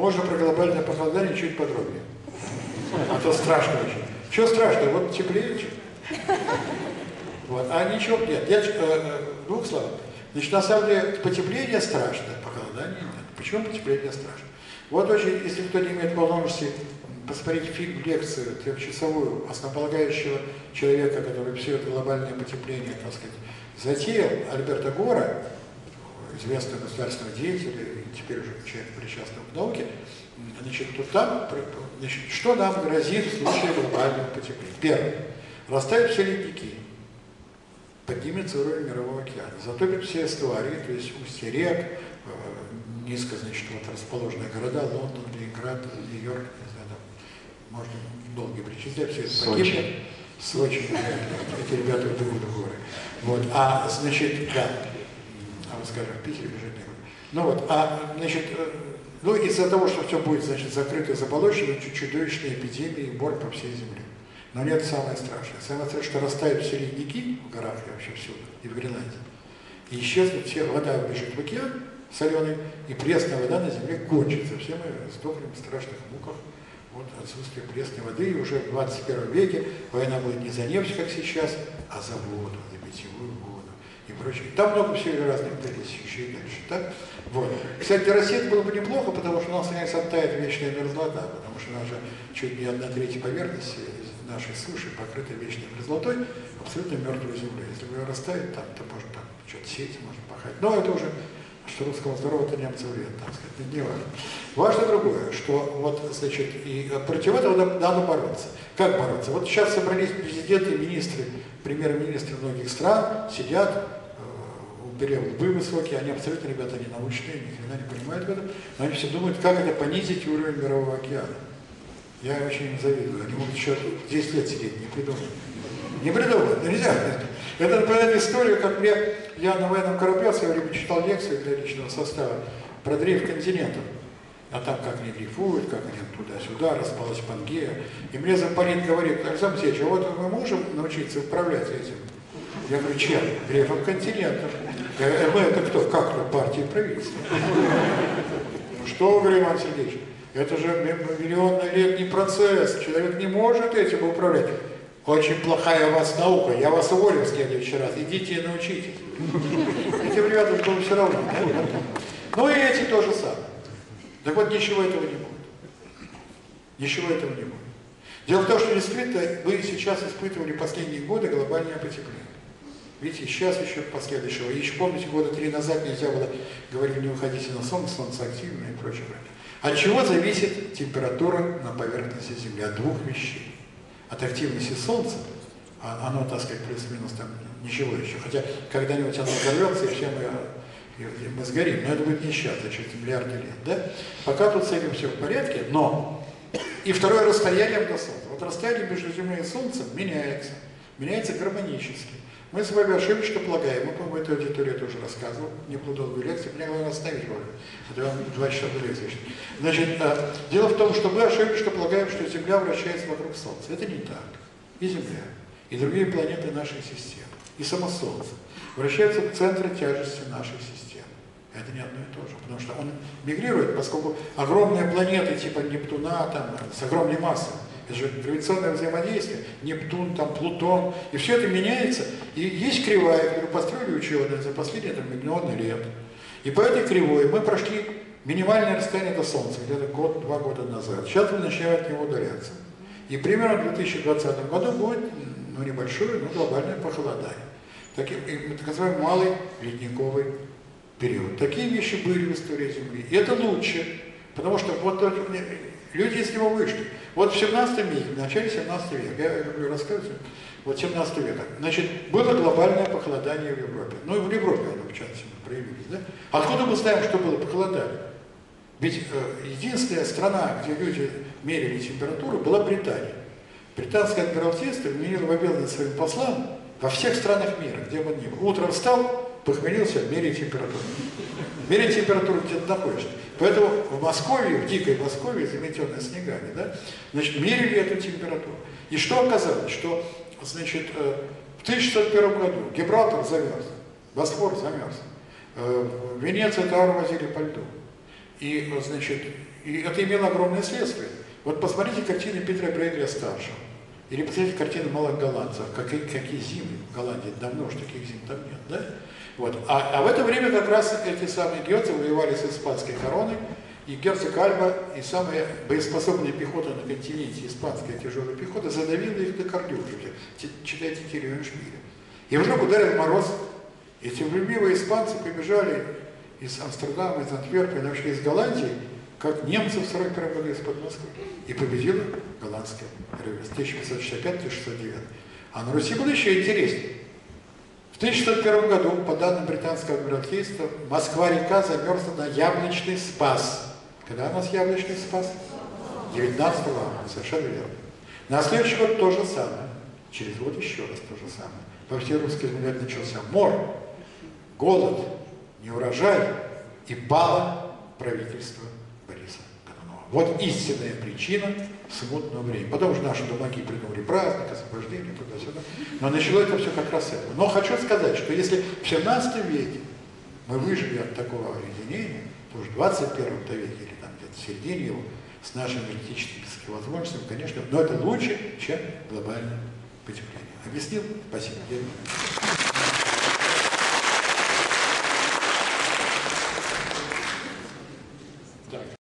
Можно про глобальное похолодание чуть подробнее. А то страшно очень. Что страшно? Вот теплее. Вот. А ничего нет. Я, э, э, двух словах. Значит, на самом деле, потепление страшно, похолодание нет. Почему потепление страшно? Вот очень, если кто не имеет возможности посмотреть фильм, лекцию трехчасовую основополагающего человека, который все это глобальное потепление, так сказать, затеял, Альберта Гора, известного государственного деятеля, и теперь уже человек причастный к науке, значит, то там, значит, что нам грозит в случае глобального потепления? Первое. Растают все ледники, поднимется уровень мирового океана, затопит все эстуарии, то есть устья рек, э, низко, значит, вот расположенные города, Лондон, Ленинград, Нью-Йорк, не знаю, там, можно долго перечислять, все это погибнет. Сочи, эти ребята идут в горы. Вот, а, значит, да, вот, скажем, в Питере бюджетные годы. Ну вот, а, значит, э, ну, из-за того, что все будет, значит, закрыто, заболочено, чудовищные эпидемии и мор по всей земле. Но нет самое страшное. Самое страшное, что растают все ледники в горах и вообще всюду, и в Гренландии. И исчезнут все, вода убежит в океан соленый, и пресная вода на земле кончится. Все мы сдохнем в страшных муках вот отсутствие пресной воды. И уже в 21 веке война будет не за нефть, как сейчас, а за воду, за питьевую воду и прочее. Там много всего разных вещей дальше. Так? Вот. Кстати, это было бы неплохо, потому что у нас, конечно, оттает вечная мерзлота, потому что у же чуть не одна третья поверхности нашей суши покрыта вечной мерзлотой, абсолютно мертвой землей. Если вы ее растает, там, то можно там что-то сеять, можно пахать. Но это уже, что русскому здорово, то немцу вред, так сказать, не важно. Важно другое, что вот, значит, и против этого надо бороться. Как бороться? Вот сейчас собрались президенты, министры, премьер-министры многих стран, сидят, уперев лбы высокие, они абсолютно, ребята, не научные, ни хрена не понимают в этом, но они все думают, как это понизить уровень мирового океана. Я очень им завидую. Они могут еще 10 лет сидеть, не придумать. Не придумать, нельзя. Это напоминает историю, как мне, я на военном корабле в свое время читал лекцию для личного состава про дрейф континентов. А там как они дрейфуют, как они туда-сюда, распалась Пангея. И мне замполит говорит, Александр Алексеевич, а вот мы можем научиться управлять этим? Я говорю, чем? Дрейфом континентов. «Э, мы это кто? Как это? Партия правительства. Ну что, говорю, Иван Сергеевич, это же миллионно-летний процесс. Человек не может этим управлять. Очень плохая у вас наука. Я вас уволю в следующий раз. Идите и научитесь. Этим ребятам было все равно. Ну и эти тоже самое. Так вот, ничего этого не будет. Ничего этого не будет. Дело в том, что действительно вы сейчас испытывали последние годы глобальное потепление. Видите, сейчас еще последующего. Еще помните, года три назад нельзя было говорить, не уходите на солнце, солнце активное и прочее. От чего зависит температура на поверхности Земли? От двух вещей. От активности Солнца, а оно, так сказать, плюс-минус там ничего еще. Хотя когда-нибудь оно взорвется, и все мы, и мы сгорим. Но это будет не сейчас, а через миллиарды лет. Да? Пока тут с этим все в порядке, но... И второе расстояние до Солнца. Вот расстояние между Землей и Солнцем меняется. Меняется гармонически. Мы с вами ошибочно полагаем, мы, по-моему, эту аудиторию тоже рассказывал, не буду долгую лекцию, мне главное оставить его, это вам два часа до лекции. Значит, э, дело в том, что мы ошибочно полагаем, что Земля вращается вокруг Солнца. Это не так. И Земля, и другие планеты нашей системы, и само Солнце вращаются в центре тяжести нашей системы. Это не одно и то же, потому что он мигрирует, поскольку огромные планеты типа Нептуна, там, с огромной массой, это же гравитационное взаимодействие, Нептун, там, Плутон, и все это меняется. И есть кривая, которую построили ученые за последние там, миллионы лет. И по этой кривой мы прошли минимальное расстояние до Солнца, где-то год-два года назад. Сейчас мы начинаем от него удаляться. И примерно в 2020 году будет, ну, небольшое, но глобальное похолодание. Таким, так называемый малый ледниковый период. Такие вещи были в истории Земли. И это лучше, потому что вот люди из него вышли. Вот в 17 веке, в начале 17 века, я люблю рассказывать, вот 17 века, значит, было глобальное похолодание в Европе. Ну и в Европе оно в частности проявилось, да? Откуда мы знаем, что было похолодание? Ведь э, единственная страна, где люди мерили температуру, была Британия. Британское адмиралтейство меняло в обязанность своим послам во всех странах мира, где бы ни был. Утром встал, похмелился, меряй температуру. Меряй температуру, где ты находишься. Поэтому в Москве, в дикой Москве, заметенной снегами, да, значит, мерили эту температуру. И что оказалось? Что, значит, э, в 1601 году Гибралтар замерз, Босфор замерз, э, в Венеции товар возили по льду. И, значит, и это имело огромное следствие. Вот посмотрите картины Питера Брейгля старшего. Или посмотрите картины малых голландцев, какие, какие зимы в Голландии, давно уж таких зим там нет, да? Вот. А, а в это время как раз эти самые герцы воевали с испанской короной, и герцог Альба и самая боеспособная пехота на континенте, испанская тяжелая пехота, задавила их до кордюжи. Читайте Кирилла Шмиля. И вдруг ударил мороз. Эти влюбливые испанцы побежали из Амстердама, из Антверпена, вообще из Голландии, как немцы в 41 году из-под Москвы. И победила голландская революция 1565-1609. А на Руси было еще интереснее. В 1601 году, по данным британского адмиралтейства, Москва-река замерзла на яблочный спас. Когда у нас яблочный спас? 19 августа, совершенно верно. На следующий год то же самое. Через год еще раз то же самое. По всей русской земле начался мор, голод, неурожай и пало правительство. Вот истинная причина смутного времени. Потом же наши думаки придумали праздник, освобождение, туда-сюда. Но начало это все как раз с этого. Но хочу сказать, что если в 17 веке мы выжили от такого объединения, то уж в 21 веке или там где-то в середине его, с нашими энергетическими возможностями, конечно, но это лучше, чем глобальное потепление. Объяснил? Спасибо.